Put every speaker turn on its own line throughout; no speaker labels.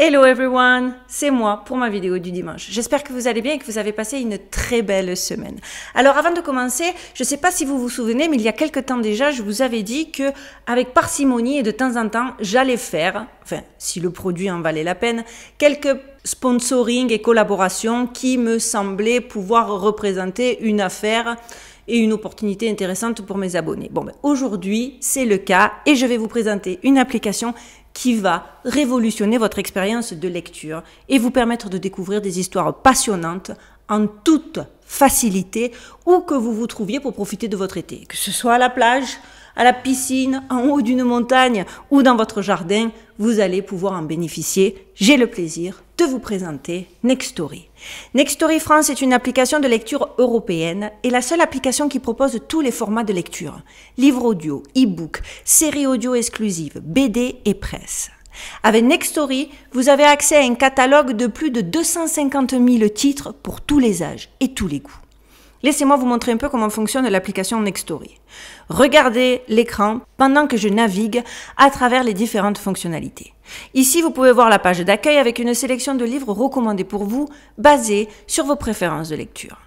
Hello everyone, c'est moi pour ma vidéo du dimanche. J'espère que vous allez bien et que vous avez passé une très belle semaine. Alors avant de commencer, je ne sais pas si vous vous souvenez, mais il y a quelques temps déjà, je vous avais dit que avec parcimonie et de temps en temps, j'allais faire, enfin si le produit en valait la peine, quelques sponsoring et collaborations qui me semblaient pouvoir représenter une affaire et une opportunité intéressante pour mes abonnés. Bon, ben, aujourd'hui, c'est le cas et je vais vous présenter une application qui va révolutionner votre expérience de lecture et vous permettre de découvrir des histoires passionnantes en toute facilité où que vous vous trouviez pour profiter de votre été. Que ce soit à la plage, à la piscine, en haut d'une montagne ou dans votre jardin, vous allez pouvoir en bénéficier. J'ai le plaisir de vous présenter Nextory. Nextory France est une application de lecture européenne et la seule application qui propose tous les formats de lecture. Livre audio, e-book, séries audio exclusives, BD et presse. Avec Nextory, vous avez accès à un catalogue de plus de 250 000 titres pour tous les âges et tous les goûts. Laissez-moi vous montrer un peu comment fonctionne l'application Nextory. Regardez l'écran pendant que je navigue à travers les différentes fonctionnalités. Ici, vous pouvez voir la page d'accueil avec une sélection de livres recommandés pour vous, basés sur vos préférences de lecture.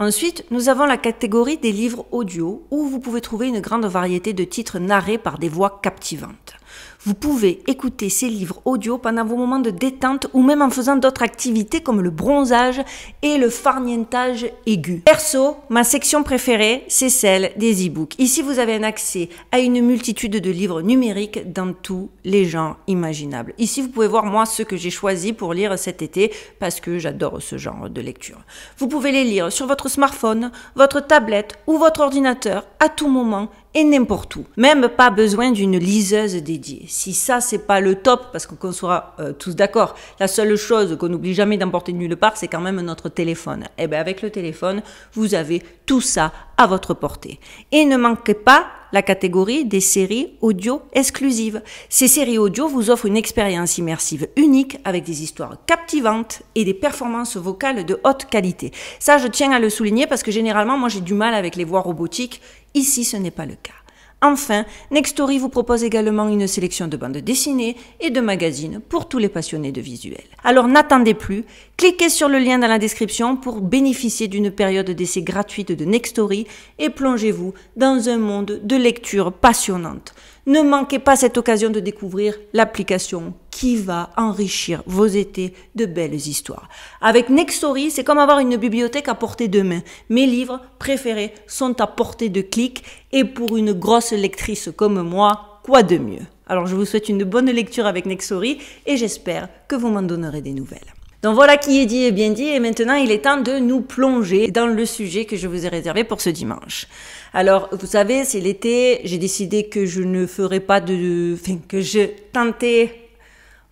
Ensuite, nous avons la catégorie des livres audio où vous pouvez trouver une grande variété de titres narrés par des voix captivantes. Vous pouvez écouter ces livres audio pendant vos moments de détente ou même en faisant d'autres activités comme le bronzage et le farnientage aigu. Perso, ma section préférée, c'est celle des e-books. Ici, vous avez un accès à une multitude de livres numériques dans tous les genres imaginables. Ici, vous pouvez voir moi ce que j'ai choisi pour lire cet été parce que j'adore ce genre de lecture. Vous pouvez les lire sur votre smartphone, votre tablette ou votre ordinateur à tout moment et n'importe où. Même pas besoin d'une liseuse dédiée. Si ça, c'est pas le top, parce qu'on sera euh, tous d'accord, la seule chose qu'on n'oublie jamais d'emporter nulle part, c'est quand même notre téléphone. Et eh bien avec le téléphone, vous avez tout ça à votre portée. Et ne manquez pas la catégorie des séries audio exclusives. Ces séries audio vous offrent une expérience immersive unique avec des histoires captivantes et des performances vocales de haute qualité. Ça, je tiens à le souligner parce que généralement, moi, j'ai du mal avec les voix robotiques Ici, ce n'est pas le cas. Enfin, Nextory vous propose également une sélection de bandes dessinées et de magazines pour tous les passionnés de visuel. Alors n'attendez plus, cliquez sur le lien dans la description pour bénéficier d'une période d'essai gratuite de Nextory et plongez-vous dans un monde de lecture passionnante. Ne manquez pas cette occasion de découvrir l'application qui va enrichir vos étés de belles histoires. Avec Nextory, c'est comme avoir une bibliothèque à portée de main. Mes livres préférés sont à portée de clic et pour une grosse lectrice comme moi, quoi de mieux? Alors je vous souhaite une bonne lecture avec Nextory et j'espère que vous m'en donnerez des nouvelles. Donc voilà qui est dit et bien dit, et maintenant il est temps de nous plonger dans le sujet que je vous ai réservé pour ce dimanche. Alors, vous savez, c'est l'été, j'ai décidé que je ne ferai pas de... Enfin, que je tentais,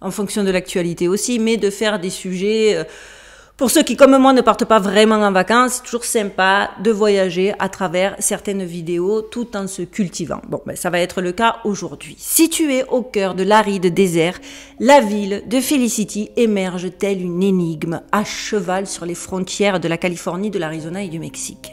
en fonction de l'actualité aussi, mais de faire des sujets... Euh, pour ceux qui, comme moi, ne partent pas vraiment en vacances, c'est toujours sympa de voyager à travers certaines vidéos tout en se cultivant. Bon, ben, ça va être le cas aujourd'hui. Située au cœur de l'aride désert, la ville de Felicity émerge telle une énigme à cheval sur les frontières de la Californie, de l'Arizona et du Mexique.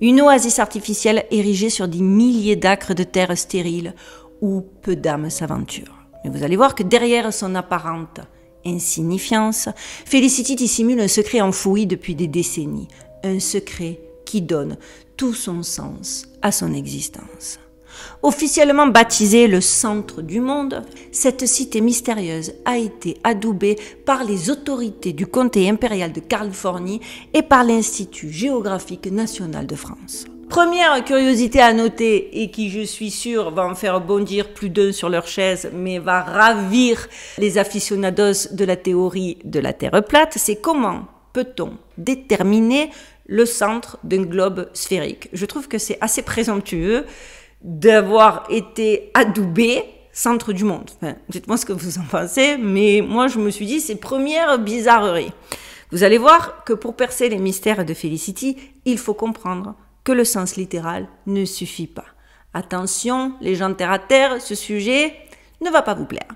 Une oasis artificielle érigée sur des milliers d'acres de terre stérile où peu d'âmes s'aventurent. Mais vous allez voir que derrière son apparente insignifiance, Felicity dissimule un secret enfoui depuis des décennies, un secret qui donne tout son sens à son existence. Officiellement baptisée le centre du monde, cette cité mystérieuse a été adoubée par les autorités du comté impérial de Californie et par l'Institut géographique national de France. Première curiosité à noter et qui, je suis sûre, va en faire bondir plus d'un sur leur chaise, mais va ravir les aficionados de la théorie de la Terre plate, c'est comment peut-on déterminer le centre d'un globe sphérique? Je trouve que c'est assez présomptueux d'avoir été adoubé centre du monde. dites-moi ce que vous en pensez, mais moi je me suis dit c'est première bizarrerie. Vous allez voir que pour percer les mystères de Felicity, il faut comprendre le sens littéral ne suffit pas. Attention, les gens terre à terre, ce sujet ne va pas vous plaire.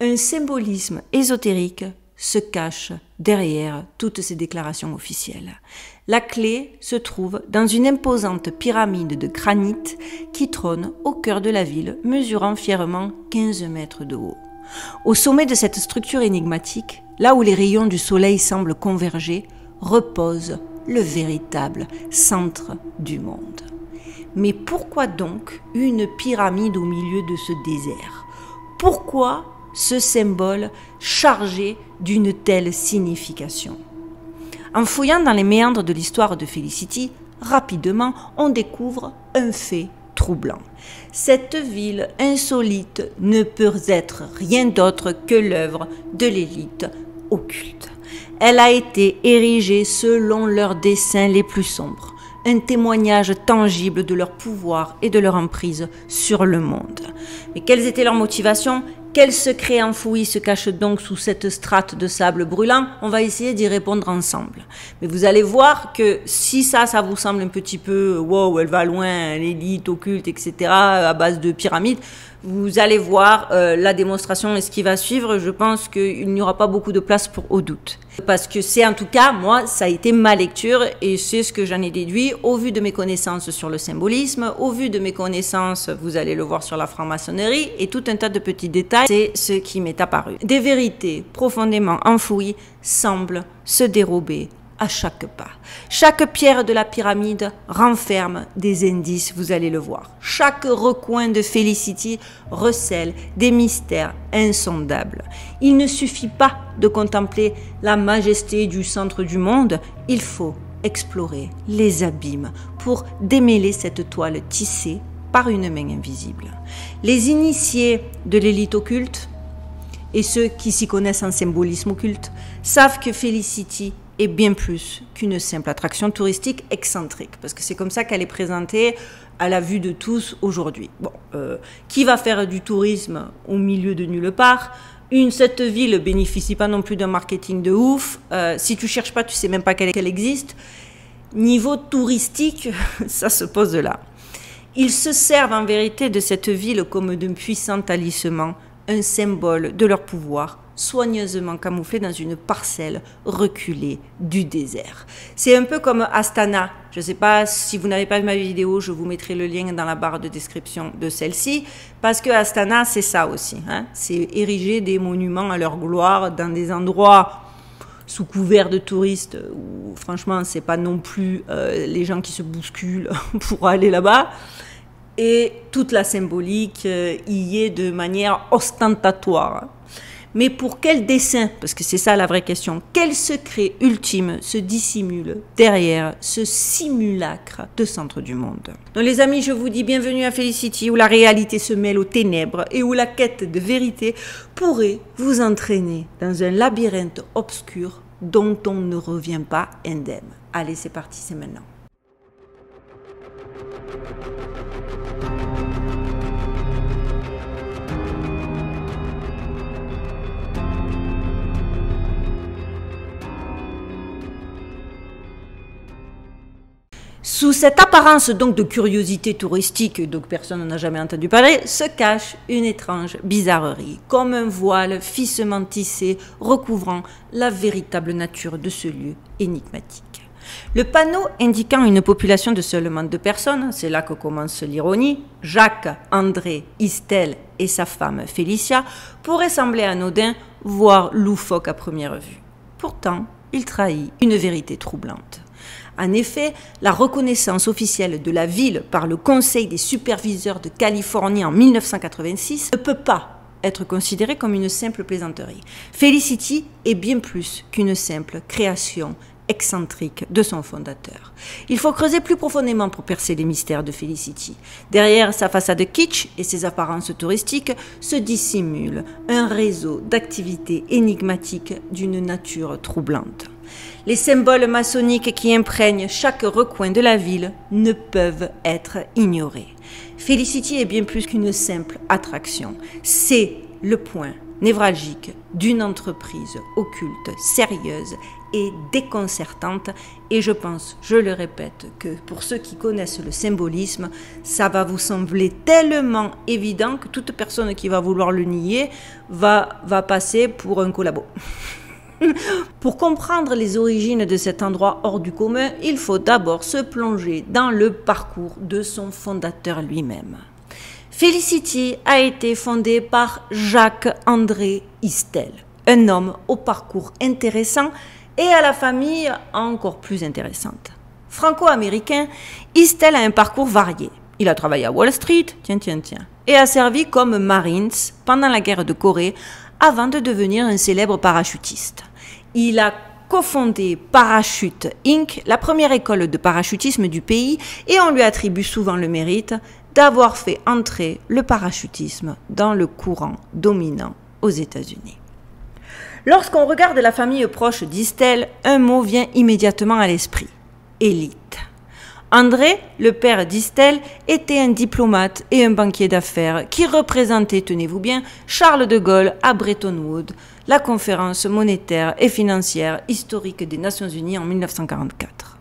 Un symbolisme ésotérique se cache derrière toutes ces déclarations officielles. La clé se trouve dans une imposante pyramide de granit qui trône au cœur de la ville, mesurant fièrement 15 mètres de haut. Au sommet de cette structure énigmatique, là où les rayons du soleil semblent converger, repose le véritable centre du monde. Mais pourquoi donc une pyramide au milieu de ce désert? Pourquoi ce symbole chargé d'une telle signification? En fouillant dans les méandres de l'histoire de Felicity, rapidement on découvre un fait troublant. Cette ville insolite ne peut être rien d'autre que l'œuvre de l'élite occulte. Elle a été érigée selon leurs desseins les plus sombres, un témoignage tangible de leur pouvoir et de leur emprise sur le monde. Mais quelles étaient leurs motivations? Quel secret enfoui se cache donc sous cette strate de sable brûlant? On va essayer d'y répondre ensemble. Mais vous allez voir que si ça, ça vous semble un petit peu, wow, elle va loin, l'élite occulte, etc., à base de pyramides, vous allez voir euh, la démonstration et ce qui va suivre. Je pense qu'il n'y aura pas beaucoup de place pour au doute. Parce que c'est en tout cas, moi, ça a été ma lecture et c'est ce que j'en ai déduit au vu de mes connaissances sur le symbolisme, au vu de mes connaissances, vous allez le voir sur la franc-maçonnerie et tout un tas de petits détails. C'est ce qui m'est apparu. Des vérités profondément enfouies semblent se dérober à chaque pas. Chaque pierre de la pyramide renferme des indices, vous allez le voir. Chaque recoin de Felicity recèle des mystères insondables. Il ne suffit pas de contempler la majesté du centre du monde, il faut explorer les abîmes pour démêler cette toile tissée par une main invisible. Les initiés de l'élite occulte et ceux qui s'y connaissent en symbolisme occulte savent que Felicity est bien plus qu'une simple attraction touristique excentrique, parce que c'est comme ça qu'elle est présentée à la vue de tous aujourd'hui. Bon, euh, qui va faire du tourisme au milieu de nulle part? Une, cette ville bénéficie pas non plus d'un marketing de ouf. Euh, si tu cherches pas, tu sais même pas qu'elle existe. Niveau touristique, ça se pose là. Ils se servent en vérité de cette ville comme d'un puissant talisman, un symbole de leur pouvoir soigneusement camouflé dans une parcelle reculée du désert. C'est un peu comme Astana. Je ne sais pas si vous n'avez pas vu ma vidéo, je vous mettrai le lien dans la barre de description de celle-ci, parce que Astana, c'est ça aussi. Hein. C'est ériger des monuments à leur gloire dans des endroits sous couvert de touristes où franchement c'est pas non plus euh, les gens qui se bousculent pour aller là-bas et toute la symbolique euh, y est de manière ostentatoire mais pour quel dessein Parce que c'est ça la vraie question. Quel secret ultime se dissimule derrière ce simulacre de centre du monde Donc les amis, je vous dis bienvenue à Felicity, où la réalité se mêle aux ténèbres et où la quête de vérité pourrait vous entraîner dans un labyrinthe obscur dont on ne revient pas indemne. Allez, c'est parti, c'est maintenant. Sous cette apparence donc de curiosité touristique, donc personne n'en a jamais entendu parler, se cache une étrange bizarrerie, comme un voile ficement tissé recouvrant la véritable nature de ce lieu énigmatique. Le panneau indiquant une population de seulement deux personnes, c'est là que commence l'ironie, Jacques, André, Istel et sa femme Félicia, pourrait sembler anodin, voire loufoque à première vue. Pourtant, il trahit une vérité troublante. En effet, la reconnaissance officielle de la ville par le Conseil des superviseurs de Californie en 1986 ne peut pas être considérée comme une simple plaisanterie. Felicity est bien plus qu'une simple création excentrique de son fondateur. Il faut creuser plus profondément pour percer les mystères de Felicity. Derrière sa façade kitsch et ses apparences touristiques se dissimule un réseau d'activités énigmatiques d'une nature troublante. Les symboles maçonniques qui imprègnent chaque recoin de la ville ne peuvent être ignorés. Felicity est bien plus qu'une simple attraction. C'est le point névralgique d'une entreprise occulte, sérieuse et déconcertante. Et je pense, je le répète, que pour ceux qui connaissent le symbolisme, ça va vous sembler tellement évident que toute personne qui va vouloir le nier va, va passer pour un collabo. Pour comprendre les origines de cet endroit hors du commun, il faut d'abord se plonger dans le parcours de son fondateur lui-même. Felicity a été fondée par Jacques-André Istel, un homme au parcours intéressant et à la famille encore plus intéressante. Franco-américain, Istel a un parcours varié. Il a travaillé à Wall Street, tiens, tiens, tiens, et a servi comme Marines pendant la guerre de Corée avant de devenir un célèbre parachutiste. Il a cofondé Parachute Inc., la première école de parachutisme du pays, et on lui attribue souvent le mérite d'avoir fait entrer le parachutisme dans le courant dominant aux États-Unis. Lorsqu'on regarde la famille proche d'Istel, un mot vient immédiatement à l'esprit élite. André, le père d'Istel, était un diplomate et un banquier d'affaires qui représentait, tenez-vous bien, Charles de Gaulle à Bretton Woods, la conférence monétaire et financière historique des Nations Unies en 1944.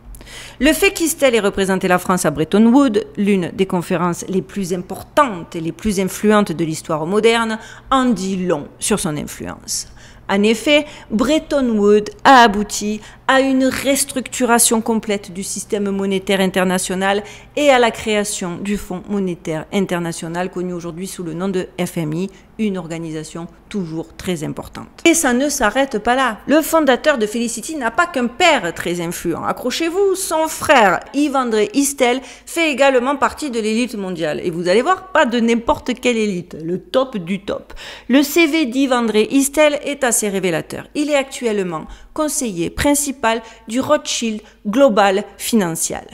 Le fait qu'Istel ait représenté la France à Bretton Woods, l'une des conférences les plus importantes et les plus influentes de l'histoire moderne, en dit long sur son influence. En effet, Bretton Woods a abouti à une restructuration complète du système monétaire international et à la création du Fonds monétaire international connu aujourd'hui sous le nom de FMI, une organisation toujours très importante. Et ça ne s'arrête pas là. Le fondateur de Felicity n'a pas qu'un père très influent. Accrochez-vous, son frère Yves-André Istel fait également partie de l'élite mondiale. Et vous allez voir, pas de n'importe quelle élite, le top du top. Le CV d'Yves-André Istel est assez révélateur. Il est actuellement conseiller principal du Rothschild Global Financial.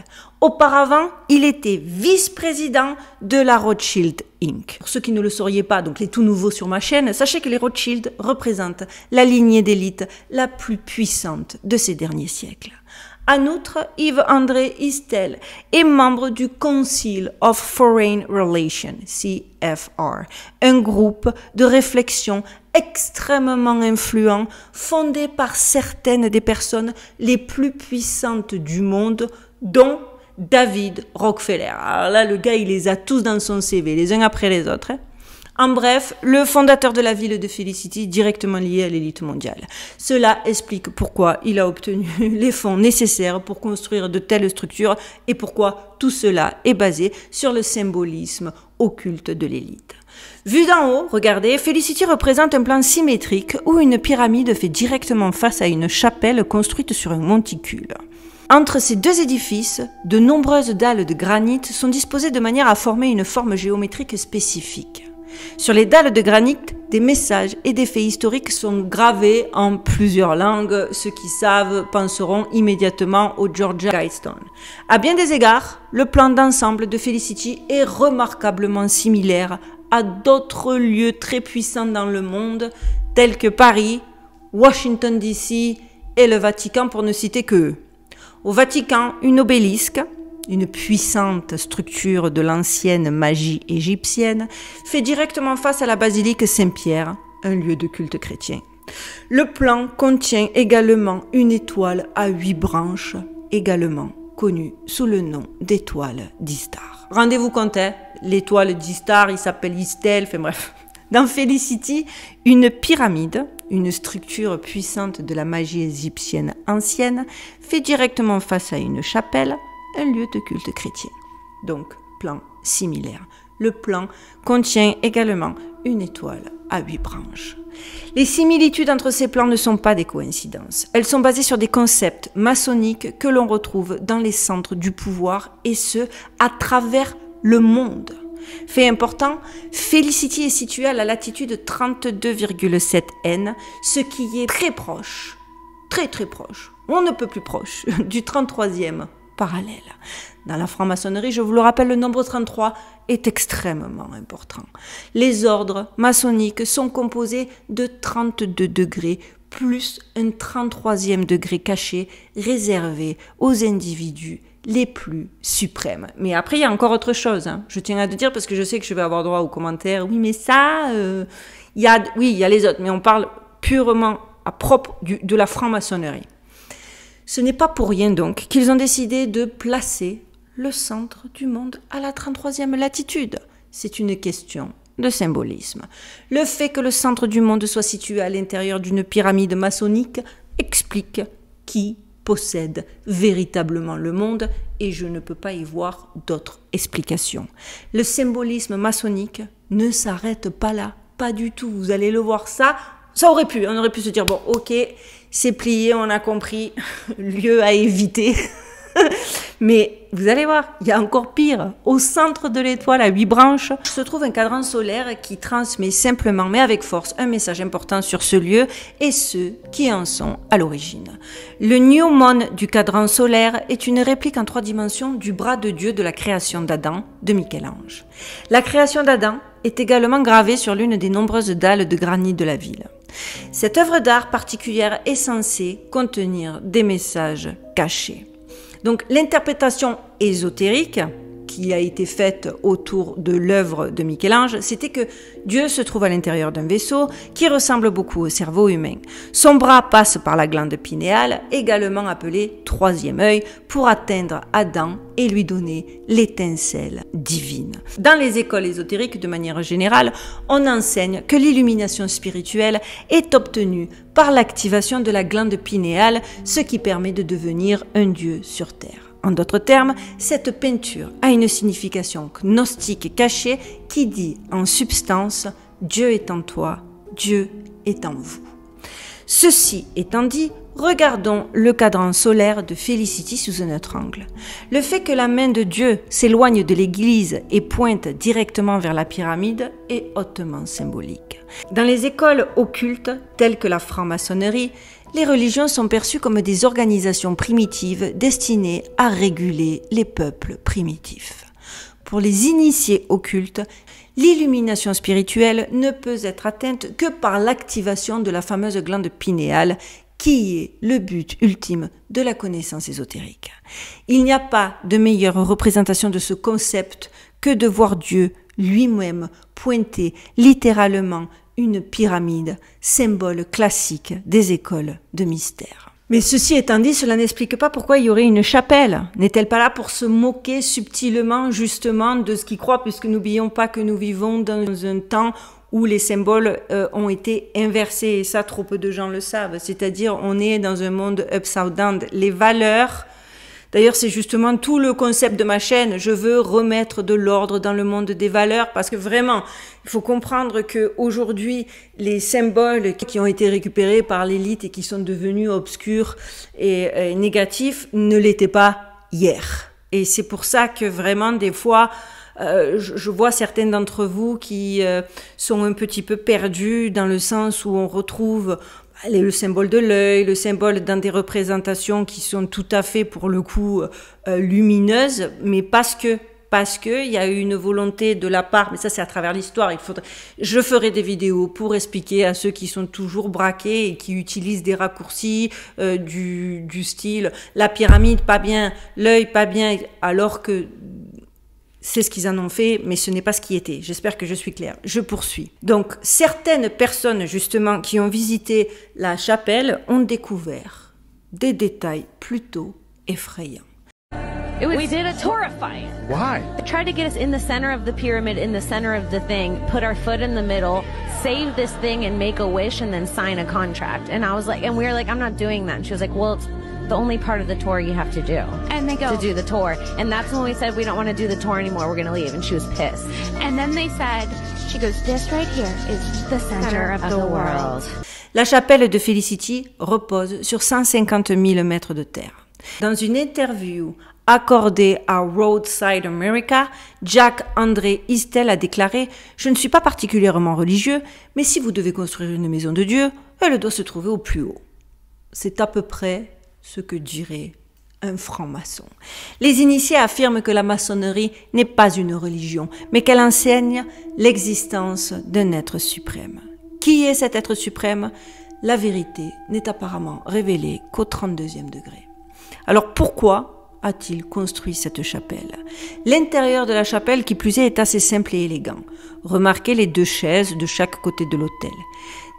Auparavant, il était vice-président de la Rothschild Inc. Pour ceux qui ne le sauriez pas, donc les tout nouveaux sur ma chaîne, sachez que les Rothschild représentent la lignée d'élite la plus puissante de ces derniers siècles. En outre, Yves-André Istel est membre du Council of Foreign Relations, CFR, un groupe de réflexion extrêmement influent fondé par certaines des personnes les plus puissantes du monde, dont David Rockefeller. Alors là, le gars, il les a tous dans son CV, les uns après les autres. Hein. En bref, le fondateur de la ville de Felicity, directement lié à l'élite mondiale. Cela explique pourquoi il a obtenu les fonds nécessaires pour construire de telles structures et pourquoi tout cela est basé sur le symbolisme occulte de l'élite. Vu d'en haut, regardez, Felicity représente un plan symétrique où une pyramide fait directement face à une chapelle construite sur un monticule. Entre ces deux édifices, de nombreuses dalles de granit sont disposées de manière à former une forme géométrique spécifique. Sur les dalles de granit, des messages et des faits historiques sont gravés en plusieurs langues. Ceux qui savent penseront immédiatement au Georgia Guidestone. À bien des égards, le plan d'ensemble de Felicity est remarquablement similaire à d'autres lieux très puissants dans le monde, tels que Paris, Washington DC et le Vatican pour ne citer que Au Vatican, une obélisque, une puissante structure de l'ancienne magie égyptienne, fait directement face à la basilique Saint-Pierre, un lieu de culte chrétien. Le plan contient également une étoile à huit branches, également connue sous le nom d'étoile d'Istar. Rendez-vous compte, hein, l'étoile d'Istar, il s'appelle Istel, enfin bref. Dans Felicity, une pyramide, une structure puissante de la magie égyptienne ancienne, fait directement face à une chapelle, un lieu de culte chrétien. Donc, plan similaire. Le plan contient également une étoile à huit branches. Les similitudes entre ces plans ne sont pas des coïncidences. Elles sont basées sur des concepts maçonniques que l'on retrouve dans les centres du pouvoir et ce, à travers le monde. Fait important, Felicity est située à la latitude 32,7 N, ce qui est très proche, très très proche, on ne peut plus proche, du 33e parallèle. Dans la franc-maçonnerie, je vous le rappelle, le nombre 33 est extrêmement important. Les ordres maçonniques sont composés de 32 degrés plus un 33e degré caché réservé aux individus les plus suprêmes. Mais après, il y a encore autre chose. Hein. Je tiens à te dire parce que je sais que je vais avoir droit aux commentaires. Oui, mais ça, euh, il y a, oui, il y a les autres, mais on parle purement à propre de la franc-maçonnerie. Ce n'est pas pour rien donc qu'ils ont décidé de placer le centre du monde à la 33e latitude. C'est une question de symbolisme. Le fait que le centre du monde soit situé à l'intérieur d'une pyramide maçonnique explique qui possède véritablement le monde et je ne peux pas y voir d'autre explication. Le symbolisme maçonnique ne s'arrête pas là, pas du tout. Vous allez le voir ça. Ça aurait pu, on aurait pu se dire, bon, ok, c'est plié, on a compris, lieu à éviter. Mais vous allez voir, il y a encore pire. Au centre de l'étoile à huit branches se trouve un cadran solaire qui transmet simplement mais avec force un message important sur ce lieu et ceux qui en sont à l'origine. Le Newmon du cadran solaire est une réplique en trois dimensions du bras de Dieu de la création d'Adam de Michel-Ange. La création d'Adam est également gravée sur l'une des nombreuses dalles de granit de la ville. Cette œuvre d'art particulière est censée contenir des messages cachés. Donc l'interprétation ésotérique qui a été faite autour de l'œuvre de Michel-Ange, c'était que Dieu se trouve à l'intérieur d'un vaisseau qui ressemble beaucoup au cerveau humain. Son bras passe par la glande pinéale, également appelée troisième œil, pour atteindre Adam et lui donner l'étincelle divine. Dans les écoles ésotériques, de manière générale, on enseigne que l'illumination spirituelle est obtenue par l'activation de la glande pinéale, ce qui permet de devenir un Dieu sur Terre. En d'autres termes, cette peinture a une signification gnostique cachée qui dit en substance Dieu est en toi, Dieu est en vous. Ceci étant dit, regardons le cadran solaire de Félicity sous un autre angle. Le fait que la main de Dieu s'éloigne de l'église et pointe directement vers la pyramide est hautement symbolique. Dans les écoles occultes, telles que la franc-maçonnerie, les religions sont perçues comme des organisations primitives destinées à réguler les peuples primitifs. Pour les initiés occultes, l'illumination spirituelle ne peut être atteinte que par l'activation de la fameuse glande pinéale qui est le but ultime de la connaissance ésotérique. Il n'y a pas de meilleure représentation de ce concept que de voir Dieu lui-même pointer littéralement une pyramide, symbole classique des écoles de mystère. Mais ceci étant dit, cela n'explique pas pourquoi il y aurait une chapelle. N'est-elle pas là pour se moquer subtilement justement de ce qu'ils croient, puisque n'oublions pas que nous vivons dans un temps où les symboles euh, ont été inversés, et ça trop peu de gens le savent. C'est-à-dire on est dans un monde upside down. Les valeurs D'ailleurs, c'est justement tout le concept de ma chaîne. Je veux remettre de l'ordre dans le monde des valeurs parce que vraiment, il faut comprendre que aujourd'hui, les symboles qui ont été récupérés par l'élite et qui sont devenus obscurs et, négatifs ne l'étaient pas hier. Et c'est pour ça que vraiment, des fois, euh, je, vois certains d'entre vous qui euh, sont un petit peu perdus dans le sens où on retrouve le symbole de l'œil, le symbole dans des représentations qui sont tout à fait pour le coup euh, lumineuses, mais parce que parce qu'il y a eu une volonté de la part, mais ça c'est à travers l'histoire, il faudrait, je ferai des vidéos pour expliquer à ceux qui sont toujours braqués et qui utilisent des raccourcis euh, du, du style la pyramide pas bien, l'œil pas bien, alors que c'est ce qu'ils en ont fait, mais ce n'est pas ce qui était. J'espère que je suis claire. Je poursuis. Donc, certaines personnes, justement, qui ont visité la chapelle ont découvert des détails plutôt effrayants.
It was, we did a horrifying.
Why?
They tried to get us in the center of the pyramid, in the center of the thing, put our foot in the middle, save this thing and make a wish and then sign a contract. And I was like, and we were like, I'm not doing that. And she was like, well, it's the only part of the tour you have to do.
And they go
to do the tour. And that's when we said we don't want to do the tour anymore. We're going to leave. And she was pissed.
And then they said, she goes, this right here is the center, center of, of, the, the world. world.
La chapelle de Felicity repose sur 150 000 mètres de terre. Dans une interview accordée à Roadside America, Jack André Istel a déclaré Je ne suis pas particulièrement religieux, mais si vous devez construire une maison de Dieu, elle doit se trouver au plus haut. C'est à peu près ce que dirait un franc-maçon. Les initiés affirment que la maçonnerie n'est pas une religion, mais qu'elle enseigne l'existence d'un être suprême. Qui est cet être suprême? La vérité n'est apparemment révélée qu'au 32e degré. Alors pourquoi a-t-il construit cette chapelle? L'intérieur de la chapelle, qui plus est, est assez simple et élégant. Remarquez les deux chaises de chaque côté de l'autel.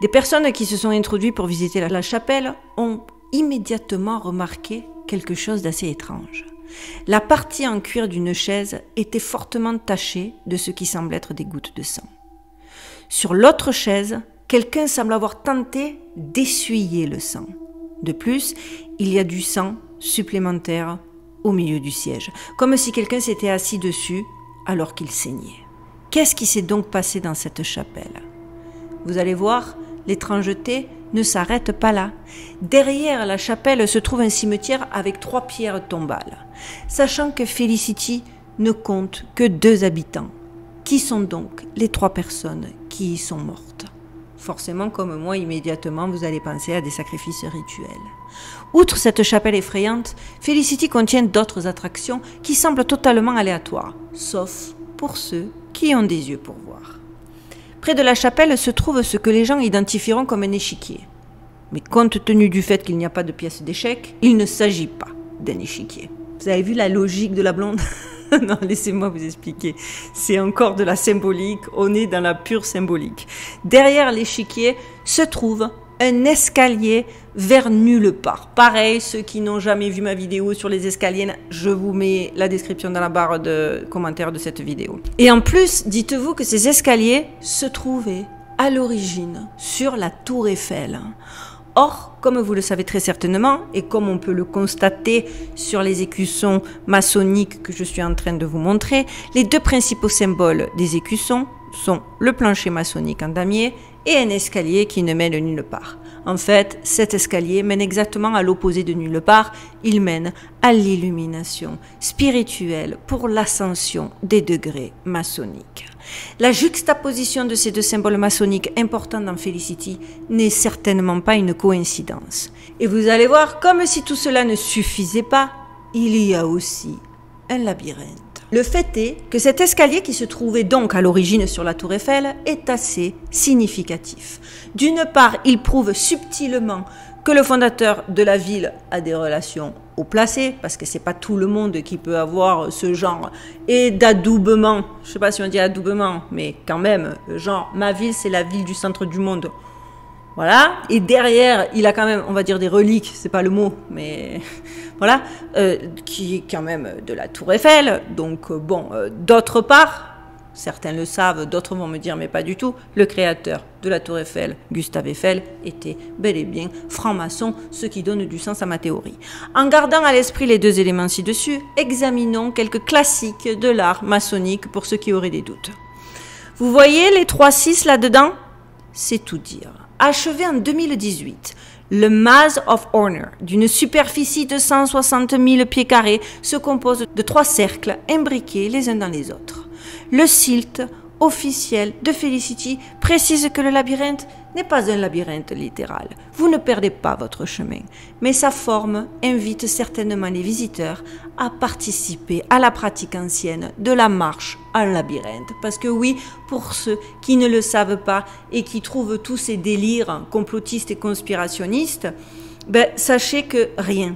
Des personnes qui se sont introduites pour visiter la chapelle ont immédiatement remarqué quelque chose d'assez étrange. La partie en cuir d'une chaise était fortement tachée de ce qui semble être des gouttes de sang. Sur l'autre chaise, quelqu'un semble avoir tenté d'essuyer le sang. De plus, il y a du sang supplémentaire au milieu du siège, comme si quelqu'un s'était assis dessus alors qu'il saignait. Qu'est-ce qui s'est donc passé dans cette chapelle? Vous allez voir, l'étrangeté ne s'arrête pas là. Derrière la chapelle se trouve un cimetière avec trois pierres tombales, sachant que Felicity ne compte que deux habitants. Qui sont donc les trois personnes qui y sont mortes? Forcément, comme moi, immédiatement, vous allez penser à des sacrifices rituels. Outre cette chapelle effrayante, Felicity contient d'autres attractions qui semblent totalement aléatoires, sauf pour ceux qui ont des yeux pour voir. Près de la chapelle se trouve ce que les gens identifieront comme un échiquier. Mais compte tenu du fait qu'il n'y a pas de pièce d'échec, il ne s'agit pas d'un échiquier. Vous avez vu la logique de la blonde? Non, laissez-moi vous expliquer. C'est encore de la symbolique, on est dans la pure symbolique. Derrière l'échiquier se trouve un escalier vers nulle part. Pareil, ceux qui n'ont jamais vu ma vidéo sur les escaliers, je vous mets la description dans la barre de commentaires de cette vidéo. Et en plus, dites-vous que ces escaliers se trouvaient à l'origine sur la tour Eiffel. Or, comme vous le savez très certainement, et comme on peut le constater sur les écussons maçonniques que je suis en train de vous montrer, les deux principaux symboles des écussons sont le plancher maçonnique en damier et un escalier qui ne mène nulle part. En fait, cet escalier mène exactement à l'opposé de nulle part, il mène à l'illumination spirituelle pour l'ascension des degrés maçonniques. La juxtaposition de ces deux symboles maçonniques importants dans Felicity n'est certainement pas une coïncidence. Et vous allez voir, comme si tout cela ne suffisait pas, il y a aussi un labyrinthe. Le fait est que cet escalier qui se trouvait donc à l'origine sur la tour Eiffel est assez significatif. D'une part, il prouve subtilement que le fondateur de la ville a des relations au placé, parce que c'est pas tout le monde qui peut avoir ce genre et d'adoubement. Je sais pas si on dit adoubement, mais quand même, genre ma ville c'est la ville du centre du monde. Voilà. Et derrière, il a quand même, on va dire des reliques, c'est pas le mot, mais voilà, euh, qui est quand même de la Tour Eiffel. Donc euh, bon, euh, d'autre part, certains le savent, d'autres vont me dire mais pas du tout, le créateur de la Tour Eiffel, Gustave Eiffel, était bel et bien franc-maçon, ce qui donne du sens à ma théorie. En gardant à l'esprit les deux éléments ci-dessus, examinons quelques classiques de l'art maçonnique pour ceux qui auraient des doutes. Vous voyez les trois 6 là-dedans? C'est tout dire. Achevé en 2018, le Mass of Honor, d'une superficie de 160 000 pieds carrés, se compose de trois cercles imbriqués les uns dans les autres. Le silt officiel de Felicity précise que le labyrinthe n'est pas un labyrinthe littéral. Vous ne perdez pas votre chemin, mais sa forme invite certainement les visiteurs à participer à la pratique ancienne de la marche en labyrinthe. Parce que oui, pour ceux qui ne le savent pas et qui trouvent tous ces délires complotistes et conspirationnistes, ben, sachez que rien,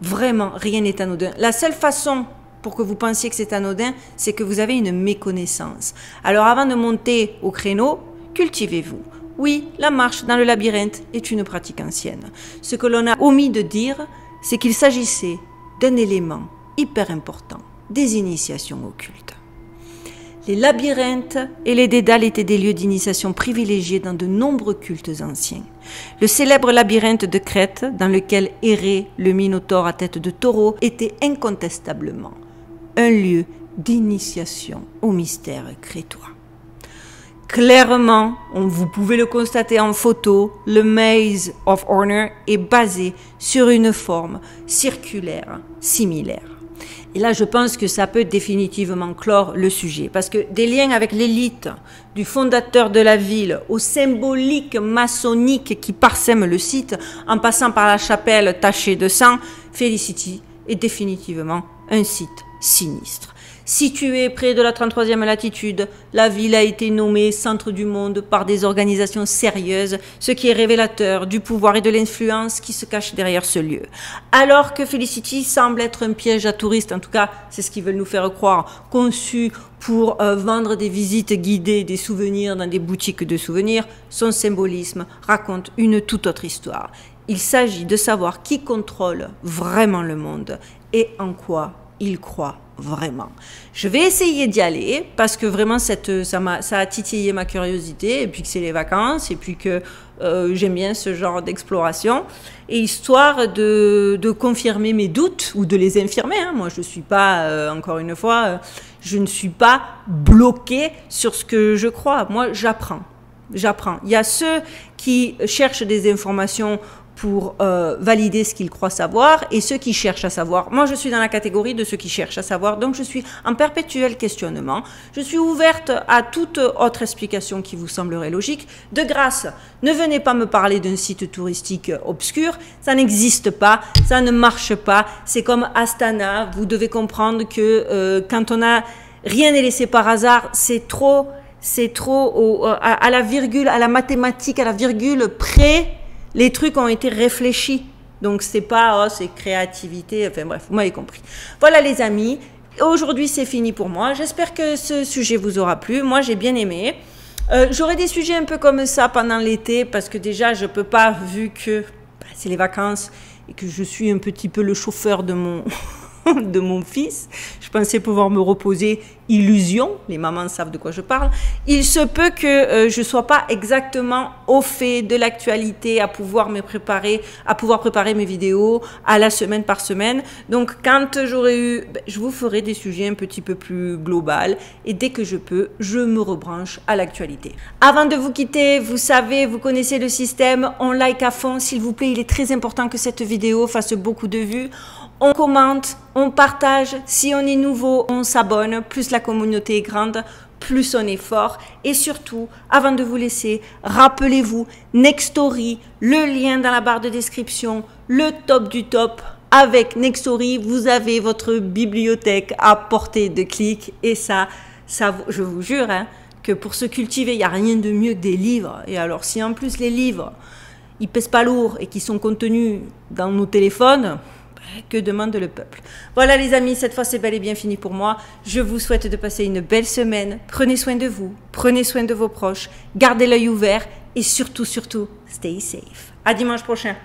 vraiment rien n'est anodin. La seule façon pour que vous pensiez que c'est anodin, c'est que vous avez une méconnaissance. Alors avant de monter au créneau, cultivez-vous. Oui, la marche dans le labyrinthe est une pratique ancienne. Ce que l'on a omis de dire, c'est qu'il s'agissait d'un élément hyper important, des initiations occultes. Les labyrinthes et les dédales étaient des lieux d'initiation privilégiés dans de nombreux cultes anciens. Le célèbre labyrinthe de Crète, dans lequel errait le Minotaure à tête de taureau, était incontestablement un lieu d'initiation au mystère crétois. Clairement, vous pouvez le constater en photo, le Maze of Honor est basé sur une forme circulaire similaire. Et là, je pense que ça peut définitivement clore le sujet, parce que des liens avec l'élite, du fondateur de la ville, au symbolique maçonnique qui parsème le site, en passant par la chapelle tachée de sang, Felicity est définitivement un site sinistre. Située près de la 33e latitude, la ville a été nommée centre du monde par des organisations sérieuses, ce qui est révélateur du pouvoir et de l'influence qui se cachent derrière ce lieu. Alors que Felicity semble être un piège à touristes, en tout cas c'est ce qu'ils veulent nous faire croire, conçu pour euh, vendre des visites guidées, des souvenirs dans des boutiques de souvenirs, son symbolisme raconte une toute autre histoire. Il s'agit de savoir qui contrôle vraiment le monde et en quoi ils croient vraiment. Je vais essayer d'y aller parce que vraiment cette, ça, m'a, ça a titillé ma curiosité et puis que c'est les vacances et puis que euh, j'aime bien ce genre d'exploration et histoire de, de, confirmer mes doutes ou de les infirmer. Hein. Moi, je ne suis pas, euh, encore une fois, euh, je ne suis pas bloquée sur ce que je crois. Moi, j'apprends. J'apprends. Il y a ceux qui cherchent des informations pour euh, valider ce qu'ils croient savoir et ceux qui cherchent à savoir. Moi, je suis dans la catégorie de ceux qui cherchent à savoir, donc je suis en perpétuel questionnement. Je suis ouverte à toute autre explication qui vous semblerait logique. De grâce, ne venez pas me parler d'un site touristique obscur, ça n'existe pas, ça ne marche pas. C'est comme Astana, vous devez comprendre que euh, quand on a rien n'est laissé par hasard, c'est trop, c'est trop au, à, à la virgule, à la mathématique, à la virgule près les trucs ont été réfléchis. Donc c'est pas, oh, c'est créativité, enfin bref, vous m'avez compris. Voilà les amis, aujourd'hui c'est fini pour moi. J'espère que ce sujet vous aura plu. Moi j'ai bien aimé. Euh, J'aurai des sujets un peu comme ça pendant l'été parce que déjà je peux pas vu que bah, c'est les vacances et que je suis un petit peu le chauffeur de mon de mon fils. Je pensais pouvoir me reposer. Illusion, les mamans savent de quoi je parle. Il se peut que euh, je sois pas exactement au fait de l'actualité, à pouvoir me préparer, à pouvoir préparer mes vidéos à la semaine par semaine. Donc, quand j'aurai eu, ben, je vous ferai des sujets un petit peu plus global et dès que je peux, je me rebranche à l'actualité. Avant de vous quitter, vous savez, vous connaissez le système. On like à fond, s'il vous plaît. Il est très important que cette vidéo fasse beaucoup de vues on commente, on partage. Si on est nouveau, on s'abonne. Plus la communauté est grande, plus on est fort. Et surtout, avant de vous laisser, rappelez-vous, Nextory, le lien dans la barre de description, le top du top. Avec Nextory, vous avez votre bibliothèque à portée de clic. Et ça, ça je vous jure, hein, que pour se cultiver, il n'y a rien de mieux que des livres. Et alors, si en plus les livres, ils pèsent pas lourd et qui sont contenus dans nos téléphones, que demande le peuple Voilà les amis, cette fois c'est bel et bien fini pour moi. Je vous souhaite de passer une belle semaine. Prenez soin de vous, prenez soin de vos proches, gardez l'œil ouvert et surtout, surtout, stay safe. À dimanche prochain.